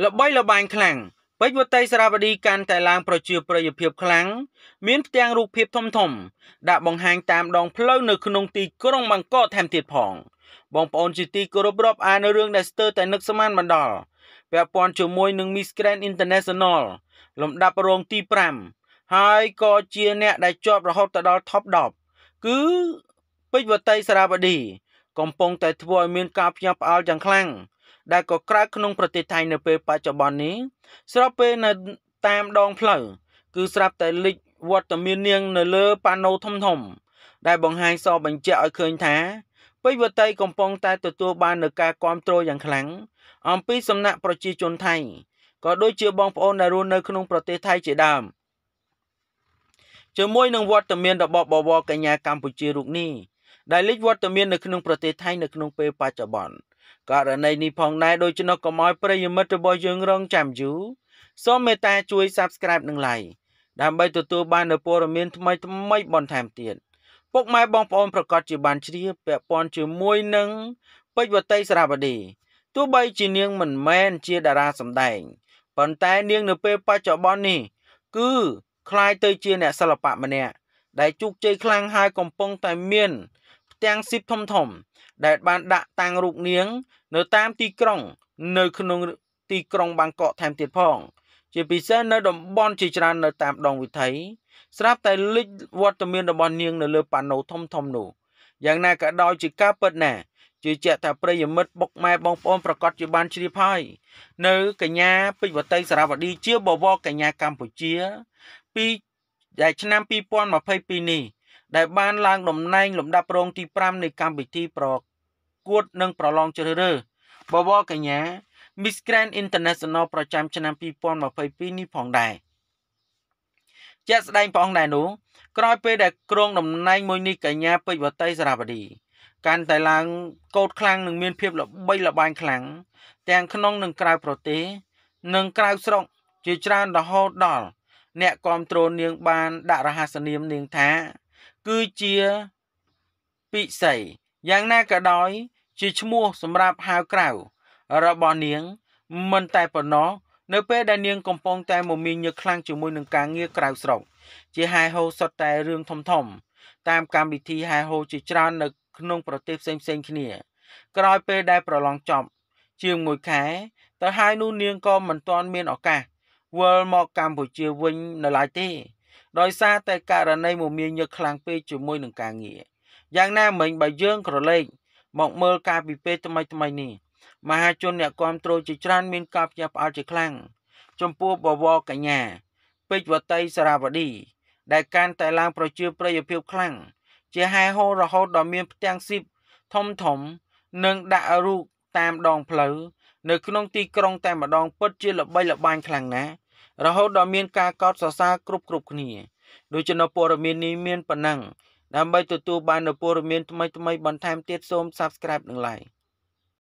ល្បីល្បាញខ្លាំងពេជ្រវតីសារវតីកាន់តែឡើងប្រជាប្រិយភាពខ្លាំងមានផ្ទាំងរូបភាពធំធំដាក់បង្ហាញតាមដងផ្លូវនៅក្នុងទីក្រុងបាងកកថែមទៀតផងបងប្អូនជាទីគោរពរាប់អាននៅរឿងដែលស្ទើរតែនឹកស្មានបណ្ដោះពាក់ព័ន្ធជាមួយនឹង Miss Grand International លំដាប់រងទី5ហើយក៏ជាអ្នកដែលជាប់រហូតទៅដល់ Top 10គឺពេជ្រវតីសារវតីកំពុងតែធ្វើឲ្យមានការភ្ញាក់ផ្អើលយ៉ាងខ្លាំង ដែលក៏ក្រើកក្នុងប្រទេសថៃនៅពេលបច្ចុប្បន្ននេះស្របពេលនៅតាមដងផ្លូវគឺស្រាប់តែលេចវត្តមាននាងនៅលើប៉ាណូធំធំ ដែលបង្ហាញសបញ្ជាក់ឲ្យឃើញថាពេជ្រវតីកំពុងតែទទួលបាននូវការគ្រប់គ្រងយ៉ាងខ្លាំងអំពីសំណាក់ប្រជាជនថៃក៏ដូចជាបងប្អូនដែលរស់នៅក្នុងប្រទេសថៃជាដើមជាមួយនឹងវត្តមានរបស់បវរកញ្ញាកម្ពុជារូបនេះដែលលេចវត្តមាននៅក្នុងប្រទេសថៃនៅក្នុងពេលបច្ចុប្បន្ន ករណីនេះផងដែរដូច្នោះកុំឲ្យប្រិយមិត្តរបស់យើងរងចាំយូរសូមមេត្តាជួយ Subscribe និង Like ដើម្បីទទួលបាននូវព័ត៌មានថ្មីថ្មីបន្ថែមទៀតពុកម៉ែបងប្អូនប្រកាសជាបានជ្រាបពាក់ព័ន្ធជាមួយនឹងពេជ្រវតីសារវតីទោះបីជានាងមិនមែនជាតារាសម្ដែងប៉ុន្តែនាងនៅពេលបច្ចុប្បន្ននេះគឺคล้ายទៅជាអ្នកសិល្បៈម្នាក់ដែលជោគជ័យខ្លាំងហើយកំពុងតែមានផ្ ទាំងស៊ីបធំធំ ដែលបានដាក់តាំងរូបនាង នៅតាមទីក្រុង នៅក្នុងទីក្រុងបាងកកថែមទៀតផង ជាពិសេសនៅតំបន់ជាច្រើននៅតាមដងវិថីស្រាប់តែលេចវត្តមានរបស់នាងនៅលើប៉ាណូធំធំនោះយ៉ាងណាក៏ដោយជាការពិតណាស់ជឿជាក់ថាប្រិយមិត្តបុកម៉ែបងប្អូនប្រកាសជាបានជ្រាបហើយនៅកញ្ញាពេជ្រវតីសារវតីជាបវរកញ្ញាកម្ពុជាពីដែលឆ្នាំ2022នេះ ដែលបានឡើងតំណែងលំដាប់រងទី5នៃកម្មវិធីប្រកួតនិងប្រឡងជ្រើសរើសបវរកញ្ញា Miss Grand International ប្រចាំឆ្នាំ2022នេះផងដែរជាក់ស្ដែងផងដែរនោះក្រោយពេលដែលក្រុងតំណែងមួយនេះកញ្ញាពេជ្រវតីសារវតីកាន់តែឡើងកោតខ្លាំងនិងមានភាពល្បីល្បាញខ្លាំងទាំងក្នុងនិងក្រៅប្រទេសនិងក្រៅស្រុកជាច្រើនរហូតដល់អ្នកគ្រប់គ្រងនាងបានដាក់រហស្សនាមនាងថា គឺជាពិសីយ៉ាងណាក៏ដោយ ជាឈ្មោះសម្រាប់ហៅក្រៅ របស់នាង មិនតែប៉ុណ្ណោះនៅពេលដែលនាងកំពុងតែមមាញឹកខ្លាំងជាមួយនឹងការងារក្រៅស្រុកជាហែហូសុទ្ធតែរឿងធំធំ តាមកម្មវិធីហែហូជាច្រើននៅក្នុងប្រទេសផ្សេងផ្សេងគ្នា ក្រោយពេលដែលប្រឡងចប់ ជាងមួយខែទៅហើយនោះនាងក៏មិនទាន់មានឱកាសវិលមកកម្ពុជាវិញនៅឡើយទេ ដោយសារតែករណីមមាញឹកខ្លាំងពេកជាមួយនឹងការងារយ៉ាងណាមិញបើយើងក្រឡេកមកមើលការពិពេថ្មីថ្មីនេះមហាជនអ្នកគ្រប់គ្រងជាច្រើនមានការភ្ញាក់ផ្អើលជាខ្លាំងចំពោះបវរកញ្ញាពេជ្រវតីសារវតីដែលកាន់តែឡើងប្រជាប្រិយភាពខ្លាំងជាហែហូររហូតដល់មានផ្ទាំងស៊ីបធំធំនិងដាក់រូបតាមដងផ្លូវនៅក្នុងទីក្រុងតែម្ដងពិតជាល្បីល្បាញខ្លាំងណាស់ រហូតដល់មានការកោតសរសើរគ្រប់គ្រប់គ្នាដូច្នេះព័ត៌មាននេះមានប៉ុណ្ណឹងដើម្បីទទួលបាននូវព័ត៌មានថ្មីៗបន្ថែមទៀតសូម Subscribe និង Like